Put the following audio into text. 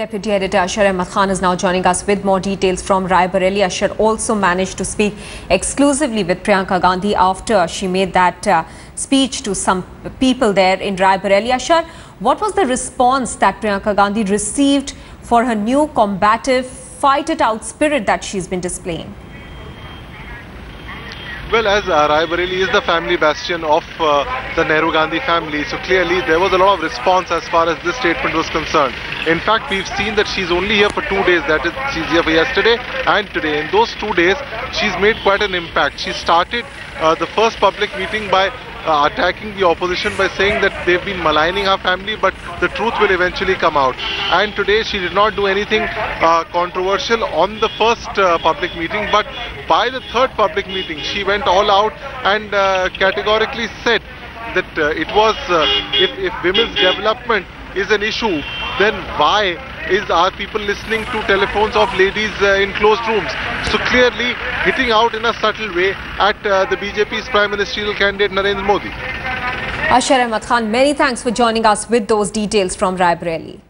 Deputy Editor Ashar Ahmad Khan is now joining us with more details from Raebareli. Ashar also managed to speak exclusively with Priyanka Gandhi after she made that uh, speech to some people there in Raebareli. Ashar, what was the response that Priyanka Gandhi received for her new combative, fight it out spirit that she's been displaying? Well, as uh, Raebareli is the family bastion of uh, the Nehru Gandhi family, so clearly there was a lot of response as far as this statement was concerned. In fact, we've seen that she's only here for two days, that is, she's here for yesterday and today. In those two days, she's made quite an impact. She started uh, the first public meeting by uh, attacking the opposition by saying that they've been maligning her family, but the truth will eventually come out. And today she did not do anything uh, controversial on the first uh, public meeting, but by the third public meeting, she went all out and uh, categorically said that uh, it was uh, if, if women's development is an issue, then why is our people listening to telephones of ladies in closed rooms? So clearly hitting out in a subtle way at uh, the BJP's prime ministerial candidate Narendra Modi. Ashar Ahmad Khan, many thanks for joining us with those details from Raebareli.